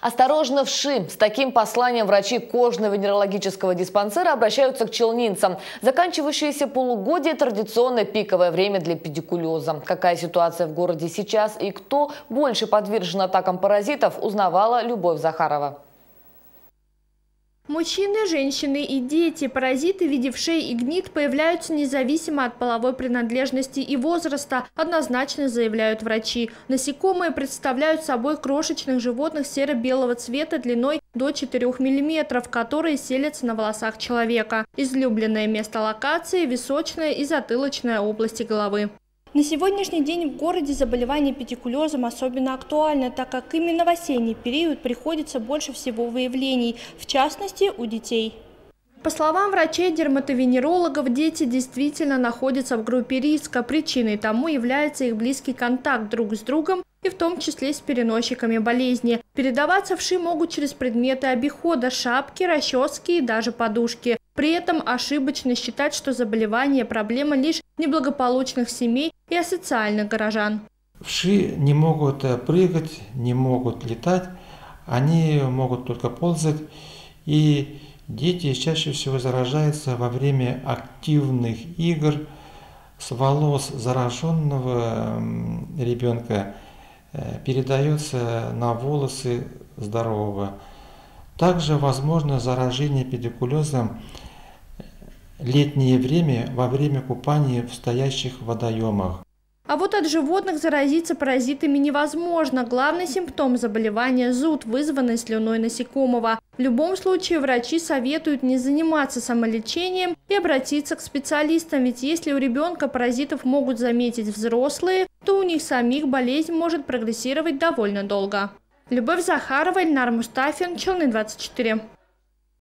Осторожно, вши. С таким посланием врачи кожно венерологического диспансера обращаются к челнинцам. Заканчивающееся полугодие – традиционное пиковое время для педикулеза. Какая ситуация в городе сейчас и кто больше подвержен атакам паразитов, узнавала Любовь Захарова. Мужчины, женщины и дети. Паразиты в виде вшей и гнит появляются независимо от половой принадлежности и возраста, однозначно заявляют врачи. Насекомые представляют собой крошечных животных серо-белого цвета длиной до 4 мм, которые селятся на волосах человека. Излюбленное место локации – височная и затылочная области головы. На сегодняшний день в городе заболевание педикулезом особенно актуально, так как именно в осенний период приходится больше всего выявлений, в частности у детей. По словам врачей-дерматовенерологов, дети действительно находятся в группе риска. Причиной тому является их близкий контакт друг с другом и в том числе с переносчиками болезни. Передаваться вши могут через предметы обихода, шапки, расчески и даже подушки. При этом ошибочно считать, что заболевание – проблема лишь неблагополучных семей и асоциальных горожан. Вши не могут э, прыгать, не могут летать, они могут только ползать. И дети чаще всего заражаются во время активных игр с волос зараженного ребенка э, передается на волосы здорового. Также возможно заражение педикулезом летнее время во время купания в стоящих водоемах. А вот от животных заразиться паразитами невозможно. Главный симптом заболевания – зуд, вызванный слюной насекомого. В любом случае врачи советуют не заниматься самолечением и обратиться к специалистам, ведь если у ребенка паразитов могут заметить взрослые, то у них самих болезнь может прогрессировать довольно долго. Любовь Захарова, Ильнар Мустафин, Челны 24.